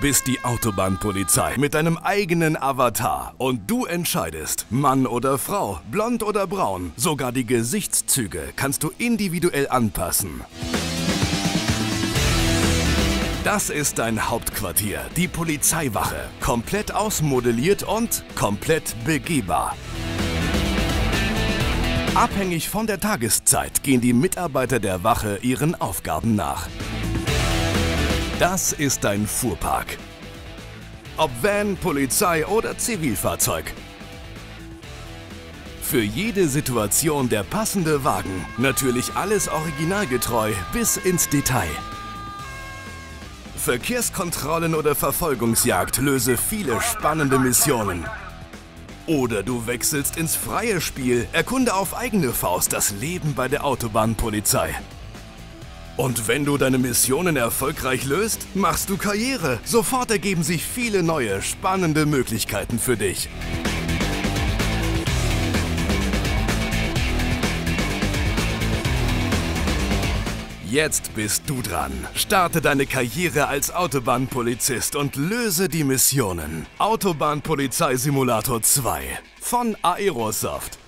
bist die Autobahnpolizei mit deinem eigenen Avatar und du entscheidest, Mann oder Frau, blond oder braun, sogar die Gesichtszüge kannst du individuell anpassen. Das ist dein Hauptquartier, die Polizeiwache. Komplett ausmodelliert und komplett begehbar. Abhängig von der Tageszeit gehen die Mitarbeiter der Wache ihren Aufgaben nach. Das ist dein Fuhrpark. Ob Van, Polizei oder Zivilfahrzeug. Für jede Situation der passende Wagen. Natürlich alles originalgetreu bis ins Detail. Verkehrskontrollen oder Verfolgungsjagd löse viele spannende Missionen. Oder du wechselst ins freie Spiel, erkunde auf eigene Faust das Leben bei der Autobahnpolizei. Und wenn du deine Missionen erfolgreich löst, machst du Karriere. Sofort ergeben sich viele neue, spannende Möglichkeiten für dich. Jetzt bist du dran. Starte deine Karriere als Autobahnpolizist und löse die Missionen. Autobahnpolizei Simulator 2 von Aerosoft.